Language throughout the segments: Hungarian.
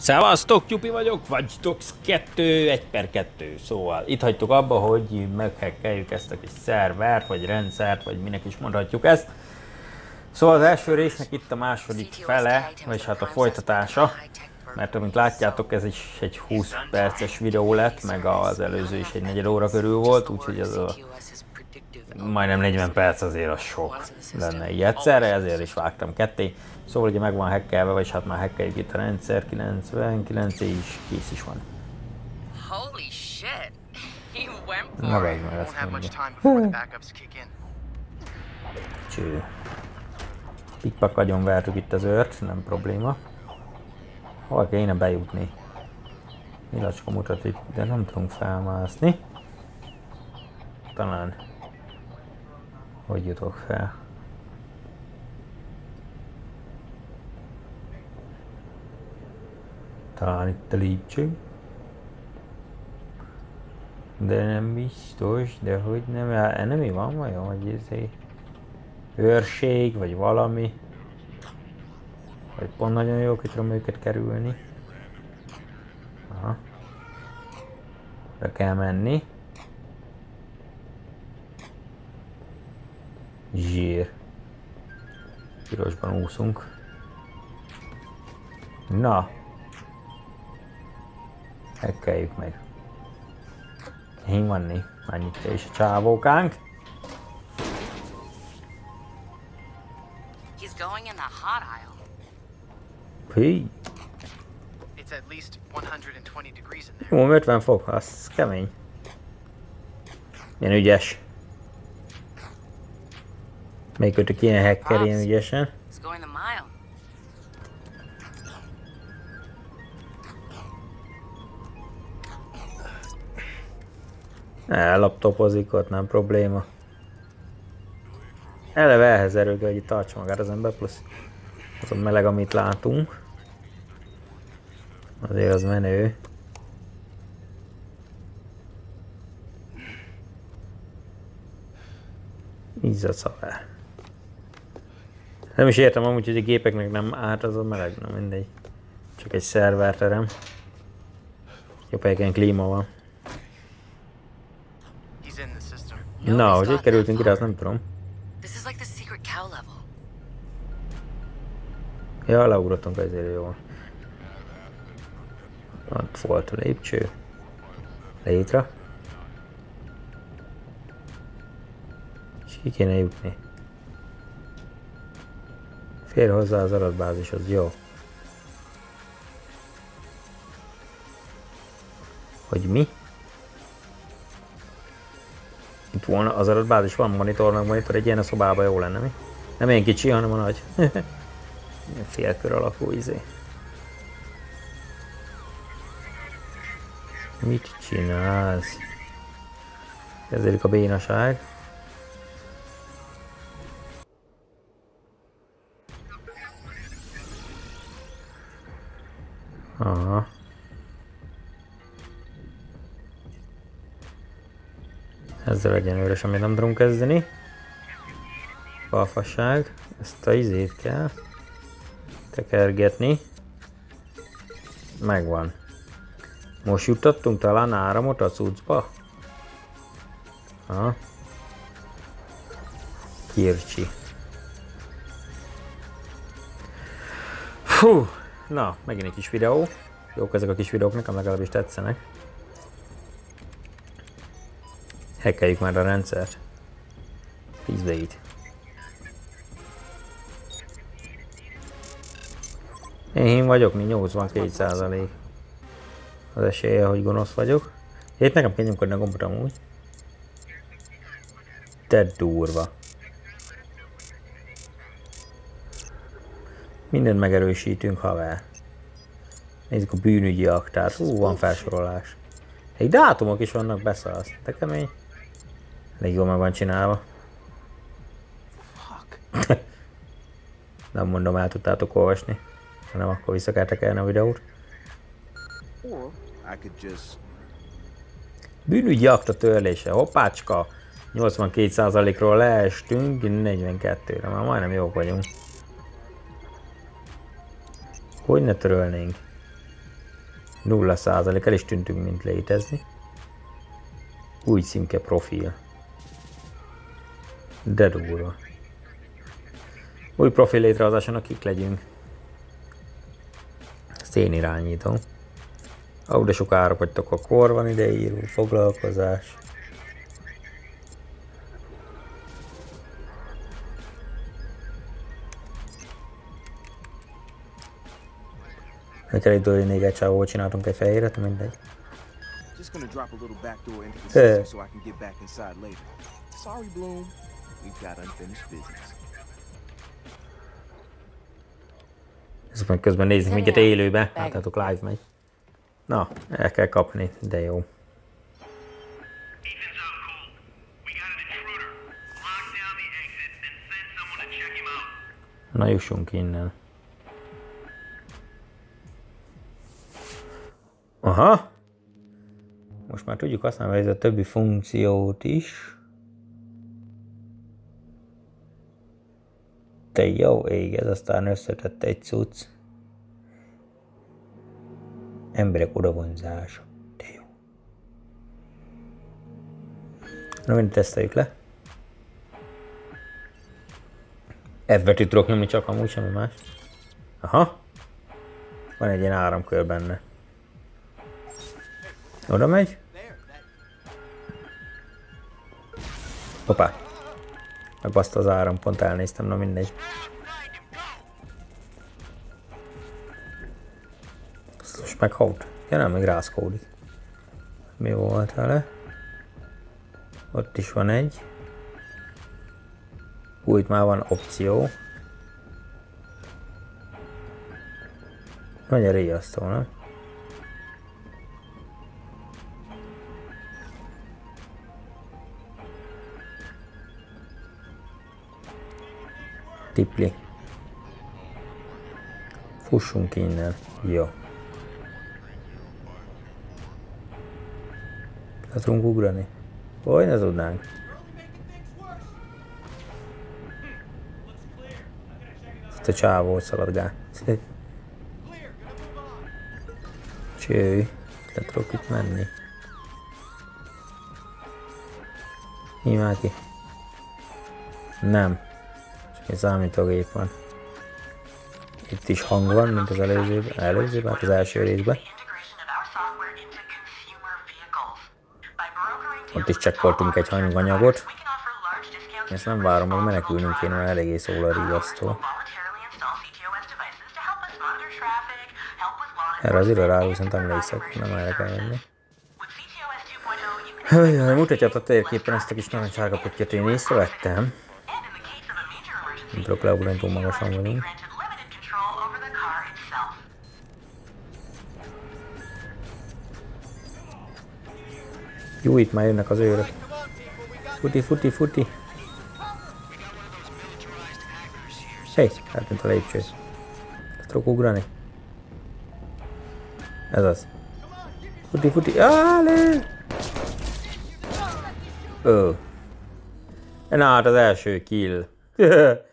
Szevasztok, Tyupi vagyok, vagy Dox 2, 1 per 2. Szóval itt hagytuk abba, hogy meghekkeljük ezt a kis szervert, vagy rendszert, vagy minek is mondhatjuk ezt. Szóval az első résznek itt a második fele, vagy hát a folytatása, mert amint látjátok, ez is egy 20 perces videó lett, meg az előző is egy negyed óra körül volt, úgyhogy ez a majdnem 40 perc azért az sok lenne így egyszerre, ezért is vágtam ketté. Szóval ugye meg van hackelve, vagy hát már hackeljük itt a rendszer, 99 és kész is van. Holy shit. He went Na for it. meg much mondja. Cső. Pikpak agyon vertük itt az őrt, nem probléma. Hol kéne bejutni? Millacska mutat itt, de nem tudunk felmászni. Talán... Hogy jutok fel? Talán itt a lépcső. De nem biztos, de hogy nem, hát nem mi van vajon, hogy ezért őrség, vagy valami. Vagy pont nagyon jó, hogy tudom őket kerülni. Aha. Be kell menni. Zsír. Pirosban úszunk. Na. Hekkeljük meg. Én vanni. Menjünk is a csávókánk. He's going in the hot aisle. Hí. It's at least 120 degrees in there. Jó, 50 fok, az kemény. Milyen ügyes. Még kötök ilyen hacker ilyen ügyesen. He's going the Ellaptopozik ott, nem probléma. Eleve ehhez erőgő, hogy itt tartsa magát az ember, plusz az a meleg, amit látunk. Azért az menő. Izzad szavár. Nem is értem amúgy, hogy a gépeknek nem árt az a meleg, nem mindegy. Csak egy szerverterem. Jobb helyen klíma van. He's in the system. Na, hogy hogy kerültünk ide, azt nem tudom. Ja, leugrottunk ezért jó. Ott volt a lépcső. Létre. És ki kéne jutni. Fér hozzá az adatbázis, az jó. Hogy mi? Volna az adatbázis, van monitor, meg monitor, egy ilyen a szobában jó lenne, mi? Nem ilyen kicsi, hanem a nagy. Félkör alakú izé. Mit csinálsz? Kezdődik a bénaság. Aha. Ezzel egyenlőre semmit nem tudunk kezdeni. Balfasság. Ezt a izét kell tekergetni. Megvan. Most jutottunk talán áramot a cuccba? Ha. Kircsi. Fú, na, megint egy kis videó. Jók ezek a kis videók, nekem legalábbis tetszenek. Hekkeljük már a rendszert. Pizdeid. Én vagyok, mi 82 százalék. Az esélye, hogy gonosz vagyok. Itt nekem kell nyomkodni a gombot amúgy. Te durva. Mindent megerősítünk, haver. Nézzük a bűnügyi aktát. Ú, van felsorolás. Egy dátumok is vannak, beszarsz. Te kemény. Elég jól meg van csinálva. Nem mondom, el tudtátok olvasni. hanem akkor vissza kell tekerni a videót. Just Bűnügyi akta törlése, hoppácska! 82%-ról leestünk 42-re, már majdnem jók vagyunk. Hogy ne törölnénk? Nulla százalék, el is tűntünk, mint létezni. Új címke profil. De durva. Új profil létrehozásának kik legyünk. Szénirányító. Ó, de sok árok vagytok, akkor van ideíró, foglalkozás. Meg kell dolni még egy csávóval csináltunk egy fehéret, mindegy. Just gonna drop a little backdoor into the system so I can get back inside later. Sorry, Bloom. We've got unfinished business. Ezt közben nézik minket élőbe, látjátok live megy. Na, el kell kapni, de jó. We. Na jussunk innen. Aha! Most már tudjuk használni ez a többi funkciót is. Te jó ég, ez aztán összetett egy cucc. Emberek odavonzása. De jó. Na, mind teszteljük le. F-betűt tudok nyomni csak amúgy semmi más. Aha. Van egy ilyen áramkör benne. Oda megy. Hoppá. Megbaszta az áram, pont elnéztem, na mindegy. Ezt most meghaut. Ja nem, még rázkódik. Mi volt vele? Ott is van egy. Hú, itt már van opció. Nagyon riasztó, nem? Tipli. Fussunk innen. Jó. Le tudunk ugrani? Hogy ne tudnánk? Itt a csávó szaladgál. Csőj, le tudok itt menni. Ki? Nem. Egy számítógép van. Itt is hang van, mint az előzőben, előzőben, hát az első részben. Ott is csekkoltunk egy hanganyagot. Ezt nem várom, hogy menekülnünk kéne, mert eléggé szól a law Erre az irodáról viszont emlékszek, nem erre kell jönni. With CTOS 2.0, you can Jaj, mutatja a térképen ezt a kis narancsága pöttyöt, én észrevettem. Limited control over the car itself. Jó, itt már jönnek az őrök. Futi, futi, futi. Hé, eltűnt a lépcső. Ezt tudok ugrani? Ez az. Futi, futi. Állé! Ö. Na hát az első kill.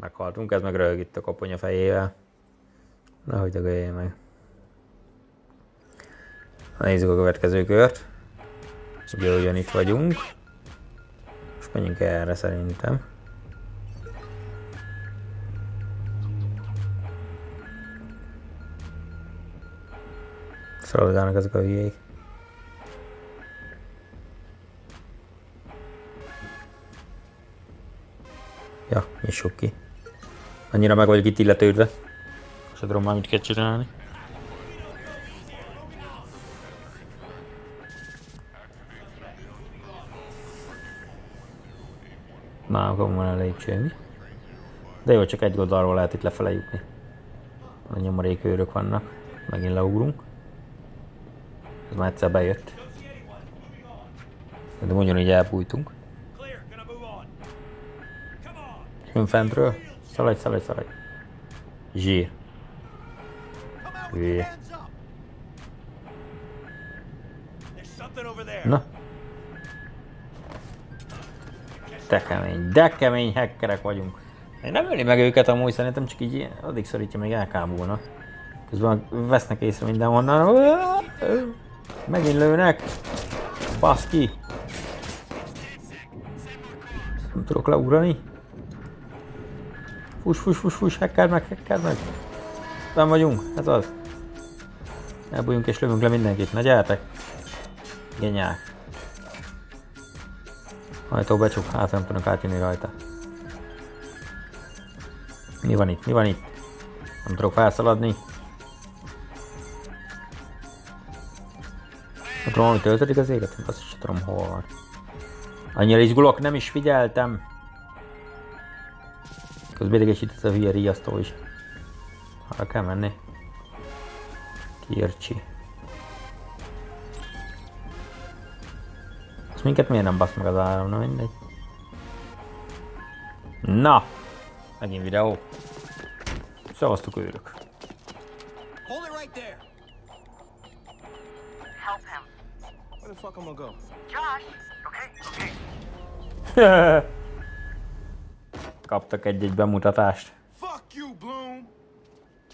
Meghaltunk, ez meg röhög itt a koponya fejével. Nehogy dögöljél meg. Nézzük a következő kört. Ugye ugyan itt vagyunk. Most menjünk erre szerintem. Szaladgálnak ezek a hülyék. Ja, nyissuk ki. Annyira meg vagyok itt illetődve. Se tudom már mit kell csinálni. Na, akkor van a lépcső, mi? De jó, csak egy oldalról lehet itt lefele jutni. A nyomorék őrök vannak. Megint leugrunk. Ez már egyszer bejött. De ugyanígy elbújtunk. Jön fentről. Szaladj, szaladj, szaladj. Zsír. Hülye. Na. De kemény, de kemény hackerek vagyunk. Én nem öli meg őket amúgy, szerintem csak így addig szorítja, még elkábulnak. Közben vesznek észre mindenhonnan. Megint lőnek. Baszki. Nem tudok leugrani. Fus, fus, fus, fus, hacker meg, hacker meg. Ben vagyunk, ez az. Elbújjunk és lövünk le mindenkit, na gyertek. Genyák. Ajtó becsuk, hát nem tudnak átjönni rajta. Mi van itt, mi van itt? Nem tudok felszaladni. A drón, töltödik az éget? Azt is tudom, hol van. Annyira izgulok, nem is figyeltem. Közben idegesít ez a hülye riasztó is. Arra kell menni. Kircsi. Azt minket miért nem basz meg az áram, na mindegy. Na! Megint videó. Szavaztuk őrök. Hold it right there. Help him. Where the fuck am I go? Josh, Okay, okay. Kaptak egy-egy bemutatást. Fuck you, Bloom.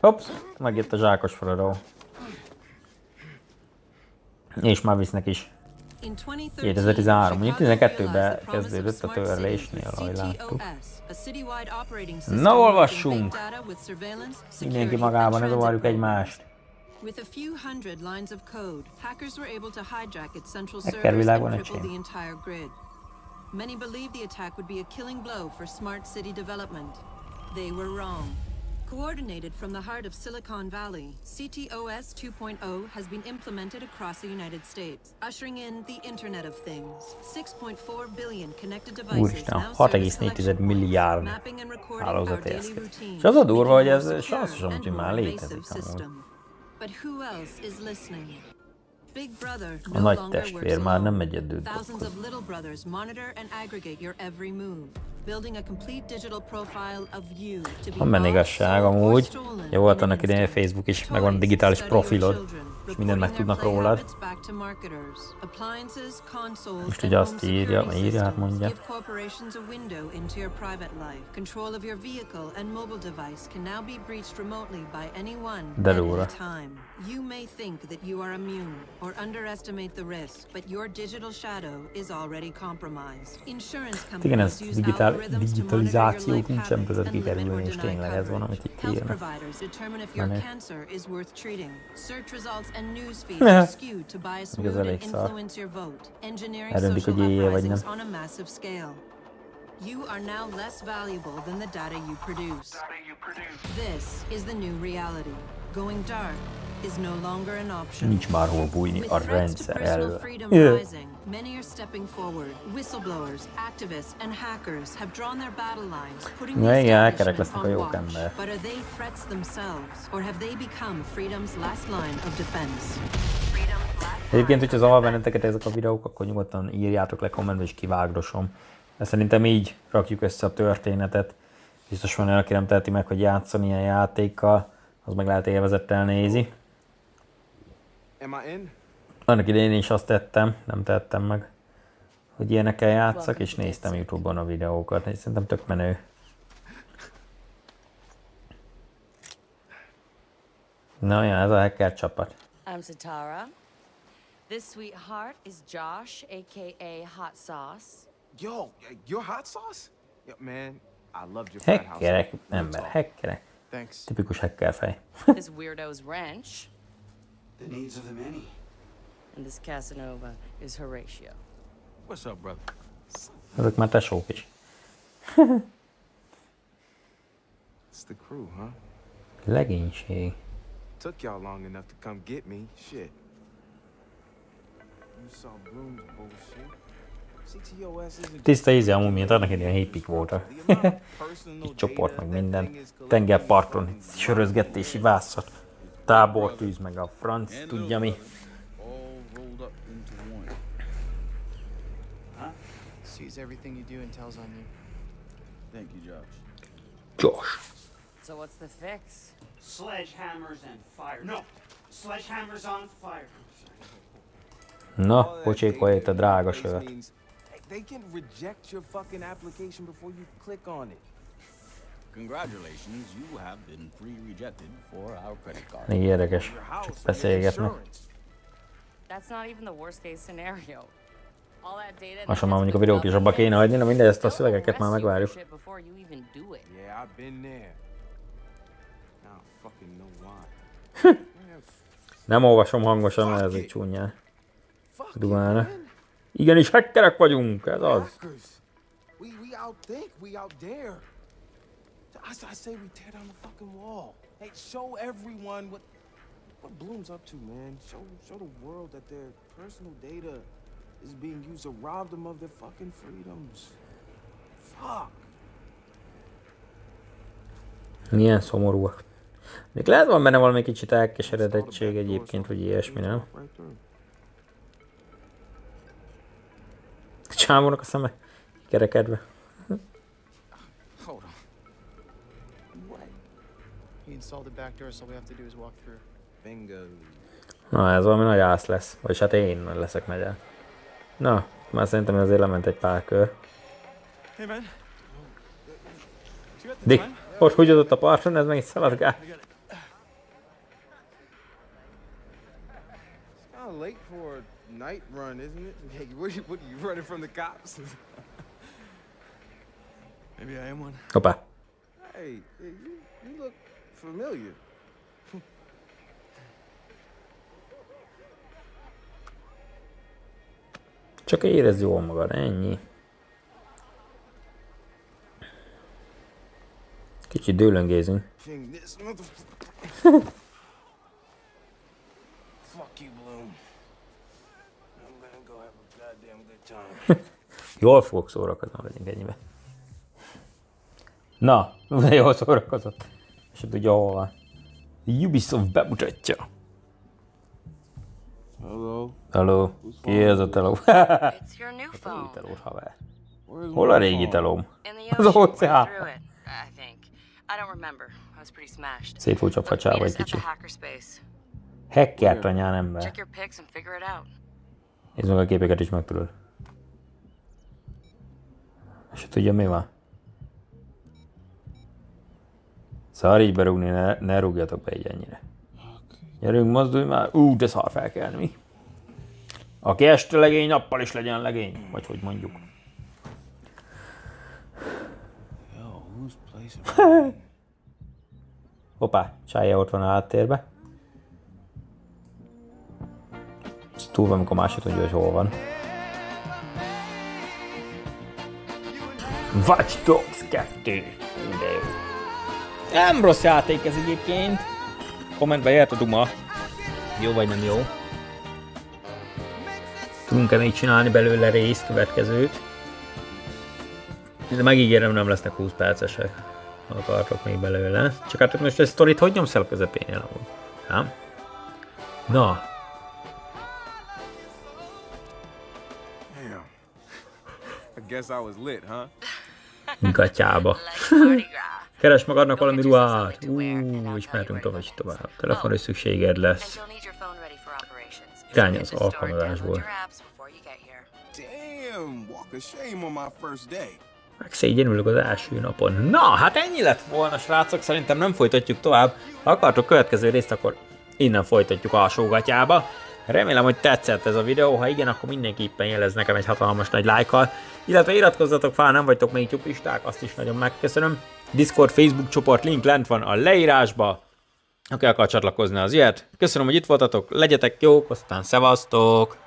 Hops, megjött a zsákos forradó. És már visznek is. 2013, mondjuk 12-ben 12-ben kezdődött a törlésnél, ahogy láttuk. Na Na, olvassunk! Mindenki magában, ne zavarjuk egymást. With a few hundred lines of code, hackers were able to hijack its central servers and egy cripple the entire grid. Many believed the attack would be a killing blow for smart city development. They were wrong. Coordinated from the heart of Silicon Valley, CTOS 2.0 has been implemented across the United States, ushering in the Internet of Things. 6.4 billion connected devices Úristen, now serve as 6,4 collection points, milliárd mapping and recording our hálózat daily routines, És az a durva, hogy ez it more sanszos, secure and more létezik invasive amúgy. system. But who else is listening? A nagy testvér már nem egyedül dolgozik. A Van benne igazság amúgy. Jó volt annak idején instant. Facebook is, megvan a Toys digitális profilod, és mindent meg tudnak rólad. Most ugye azt írja, írja, hát mondja. a De time. You may think that you are immune or underestimate the risk, but your digital shadow is already compromised. Insurance ez companies use digitál, algorithms to digitalizáció monitor your life nincsen or kikerülni, és tényleg ez van, amit itt írnak. Menő. Igaz, mood and elég szar. Eldöntik, hogy éjjel vagy nem. You are now less valuable than the data you produce. This is the new reality. Going dark is no longer an option. Nincs már hol bújni With a rendszer elől. Yeah. rising, many are stepping forward. Whistleblowers, activists, and hackers have drawn their battle lines, putting the establishment on watch. But are they threats themselves, or have they become freedom's last line of defense? Egyébként, hogyha zavar benneteket ezek a videók, akkor nyugodtan írjátok le kommentbe, és kivágdosom. De szerintem így rakjuk össze a történetet. Biztos van olyan, aki nem teheti meg, hogy játszani ilyen játékkal, az meg lehet élvezettel nézi. Annak idején is azt tettem, nem tettem meg, hogy ilyenekkel játszak, és néztem Youtube-on a videókat, és szerintem tök menő. Na ja, ez a hacker csapat. I'm Satara. This sweetheart is Josh, aka Hot Sauce. Yo, your hot sauce? Yo, man, I loved your frat house. Hackerek, Real ember, talk. hackerek. Thanks. Tipikus hacker fej. this weirdo's Wrench. The needs of the many. And this Casanova is Horatio. What's up, brother? Ezek már tesók is. It's the crew, huh? Legénység. Took y'all long enough to come get me. Shit. You saw Bloom's bullshit. Tiszta íze amúgy, mint annak idején hippik voltak. Egy csoport, meg minden. Tengerparton, sörözgetési vászat. Tábortűz, meg a franc, tudja mi. All rolled up into one. Sees everything you do and tells on you. Thank you, Josh. So what's the fix? Sledgehammers and fire. No, sledgehammers on fire. Na, pocsékolj itt a drága means They can reject your fucking application before you click on it. Congratulations, you have been pre-rejected for our credit card. Még érdekes. Csak beszélgetnek. That's not even the worst case scenario. All that data Lassan már mondjuk a videók is abba kéne hagyni, de mindegy, ezt a szövegeket már megvárjuk. before you even do it. Yeah, I've been there. Now I fucking know why. Man, Nem olvasom hangosan, mert ez egy Dumálna. man. Igenis, hackerek vagyunk, ez az. We we outthink, we out dare. I, I say we tear down the fucking wall. Hey, show everyone what what Bloom's up to, man. Show show the world that their personal data is being used to rob them of their fucking freedoms. Fuck. Milyen szomorúak. Még lehet van benne valami kicsit elkeseredettség egyébként, vagy ilyesmi, nem? Right there. Csávónak a szeme kerekedve. Hold on. What? He installed the back door, so all we have to do is walk through. Bingo. Na, ez valami nagy ász lesz. Vagyis hát én leszek megyen. Na, már szerintem azért lement egy pár kör. Hey man. You got the Dick, time? ott húgyodott a parton, ez meg egy szaladgál. Late for night run, isn't it? Hey, what, you- what are you running from the cops? Maybe I am one. Hoppá. hey, hey, you, you look familiar. Csak érezd jól magad, ennyi. Kicsit dőlöngézünk. King this motherfucker. Fuck you, Bloom. Jól fogok szórakozni, legyünk ennyibe. Na, de jól szórakozott. És tudja hol van. Ubisoft bemutatja. Hello. Hello, ki ez a teló? It's your new phone. teló haver. Hol a régi telóm? Az óceán. I don't remember. I was pretty smashed. Egy kicsit. Hackert anyán ember. Check your pics and figure it out. Nézd meg a képeket is meg tudod. És tudja mi van? Szar így berúgni, ne, ne rúgjatok be így ennyire. Gyerünk, mozdulj már. Ú, de szar felkelni, mi? Aki este legény, nappal is legyen legény. Vagy hogy mondjuk. Hoppá, csája ott van a háttérbe. Túl van, amikor másik tudja, hogy hol van. Watch Dogs 2. De jó. Nem rossz játék ez egyébként. Kommentbe jöhet a duma. Jó vagy nem jó. Tudunk-e még csinálni belőle részt, következőt. De megígérem, nem lesznek 20 percesek. Akartok még belőle. Csak hát most egy sztorit hogy nyomsz el a közepén amúgy? Nem? Na, guess I was lit, huh? gatyába. Keres magadnak valami ruhát. Ú, ismertünk tovább, it tovább. Telefonra is szükséged lesz. The store, alkalmazásból. Megszégyenülök az első napon. Na, hát ennyi lett volna, srácok. Szerintem nem folytatjuk tovább. Ha akartok következő részt, akkor innen folytatjuk alsógatyába. Remélem, hogy tetszett ez a videó. Ha igen, akkor mindenképpen jelez nekem egy hatalmas nagy lájkkal. Illetve iratkozzatok fel, nem vagytok még tyupisták, azt is nagyon megköszönöm. Discord, Facebook csoport link lent van a leírásba. Aki akar csatlakozni, az jöhet. Köszönöm, hogy itt voltatok, legyetek jók, aztán szevasztok!